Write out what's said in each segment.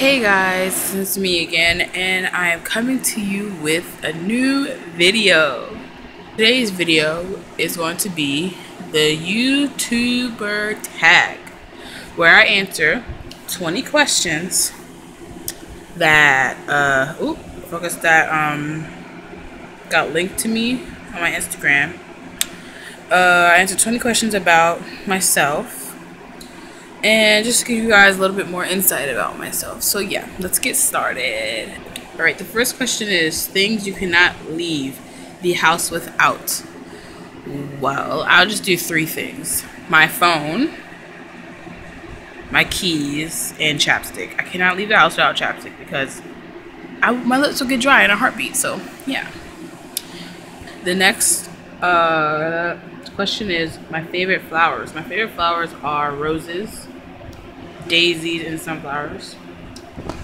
Hey guys, it's me again, and I am coming to you with a new video. Today's video is going to be the YouTuber tag, where I answer 20 questions that, uh, oop, focus that, um, got linked to me on my Instagram. Uh, I answered 20 questions about myself and just give you guys a little bit more insight about myself. So yeah, let's get started. All right, the first question is things you cannot leave the house without. Well, I'll just do three things. My phone, my keys, and chapstick. I cannot leave the house without chapstick because I, my lips will get dry in a heartbeat. So yeah. The next uh, question is my favorite flowers. My favorite flowers are roses, daisies, and sunflowers.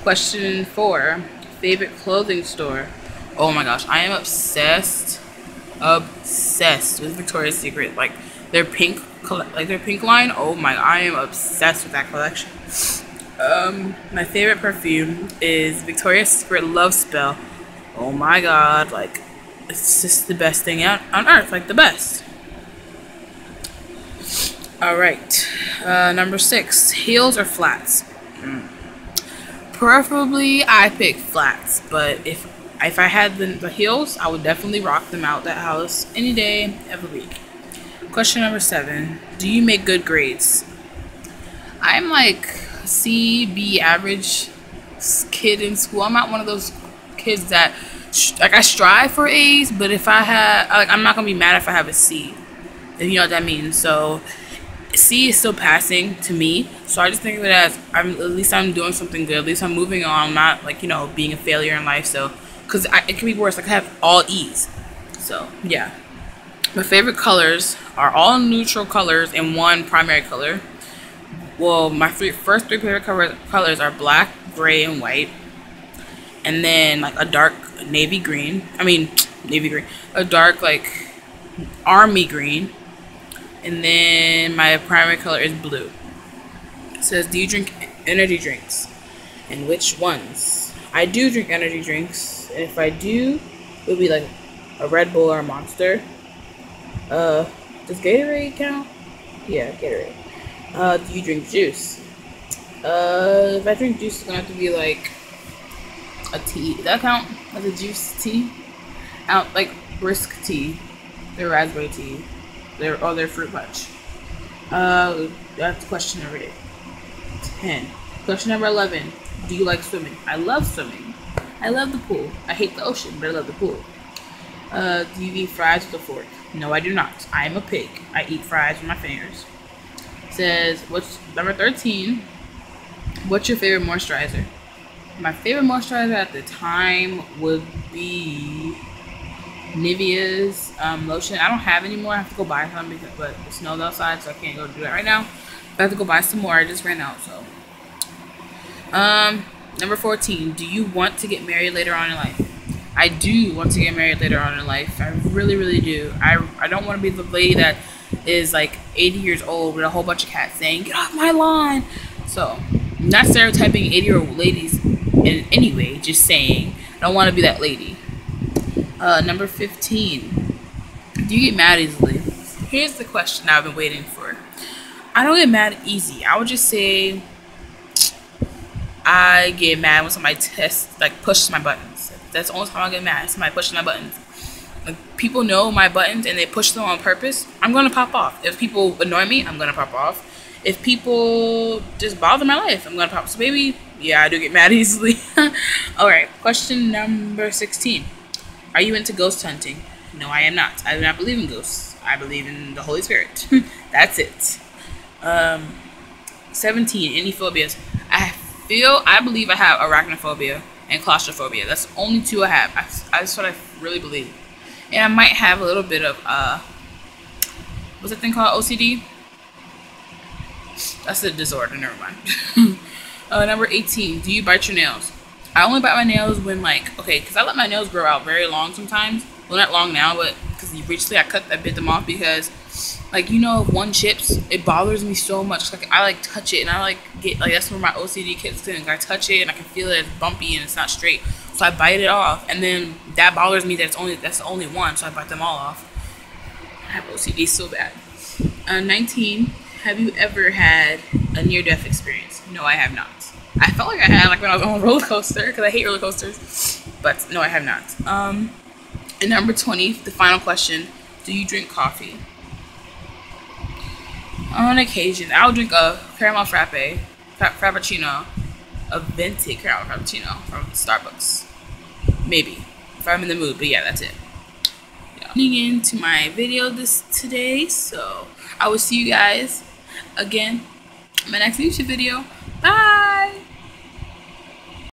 Question four favorite clothing store. Oh my gosh, I am obsessed, obsessed with Victoria's Secret. Like their pink, like their pink line. Oh my, I am obsessed with that collection. Um, my favorite perfume is Victoria's Secret Love Spell. Oh my god, like it's just the best thing out on earth, like the best. All right, uh, number six, heels or flats. Mm. Preferably, I pick flats, but if if I had the, the heels, I would definitely rock them out that house any day the week. Question number seven, do you make good grades? I'm like C, B average kid in school. I'm not one of those kids that like I strive for A's, but if I have, like, I'm not gonna be mad if I have a C, if you know what that means. So C is still passing to me, so I just think of it as I'm at least I'm doing something good. At least I'm moving on. I'm not like you know being a failure in life. So because I, it can be worse. Like I have all E's. So yeah, my favorite colors are all neutral colors and one primary color. Well, my three, first three favorite colors are black, gray, and white and then like a dark navy green. I mean, navy green. A dark like army green. And then my primary color is blue. It says, do you drink energy drinks? And which ones? I do drink energy drinks. And if I do, it would be like a Red Bull or a Monster. Uh, does Gatorade count? Yeah, Gatorade. Uh, do you drink juice? Uh, if I drink juice, it's gonna have to be like a tea. Does that count as a juice tea? Out like brisk tea, the raspberry tea, their or their fruit punch. Uh, that's question number eight. Ten. Question number eleven. Do you like swimming? I love swimming. I love the pool. I hate the ocean, but I love the pool. Uh, do you eat fries with a fork? No, I do not. I am a pig. I eat fries with my fingers. Says what's number thirteen? What's your favorite moisturizer? my favorite moisturizer at the time would be Nivea's um, lotion. I don't have any more. I have to go buy some because but it snowed outside, so I can't go do that right now. I have to go buy some more. I just ran out, so. Um, number 14. Do you want to get married later on in life? I do want to get married later on in life. I really, really do. I, I don't want to be the lady that is like 80 years old with a whole bunch of cats saying, get off my lawn. So, I'm not stereotyping 80 year old ladies in any way, just saying. I don't want to be that lady. Uh, number 15. Do you get mad easily? Here's the question I've been waiting for. I don't get mad easy. I would just say I get mad when somebody tests, like pushes my buttons. That's the only time I get mad. Somebody pushes my buttons. Like people know my buttons and they push them on purpose. I'm gonna pop off. If people annoy me, I'm gonna pop off. If people just bother my life, I'm gonna pop. So maybe yeah, I do get mad easily. All right, question number 16. Are you into ghost hunting? No, I am not. I do not believe in ghosts. I believe in the Holy Spirit. That's it. Um, 17. Any phobias? I feel, I believe I have arachnophobia and claustrophobia. That's the only two I have. I, that's what I really believe. And I might have a little bit of, uh, what's that thing called? OCD? That's a disorder, never mind. Uh, number 18, do you bite your nails? I only bite my nails when like, okay, because I let my nails grow out very long sometimes. Well, not long now, but because recently I cut, I bit them off because like you know if one chips it bothers me so much. Like i like touch it and i like get like that's where my ocd kicks in. I touch it and i can feel it it's bumpy and it's not straight. So i bite it off and then that bothers me that it's only that's the only one so i bite them all off. I have ocd so bad. Uh, 19 have you ever had a near-death experience? No i have not i felt like i had like when i was on a roller coaster because i hate roller coasters but no i have not um and number 20 the final question do you drink coffee on occasion, I'll drink a caramel frappe, fra- frappuccino, a venti caramel frappuccino from Starbucks. Maybe if I'm in the mood, but yeah, that's it. Yeah. Tuning in to my video this today, so I will see you guys again in my next YouTube video. Bye.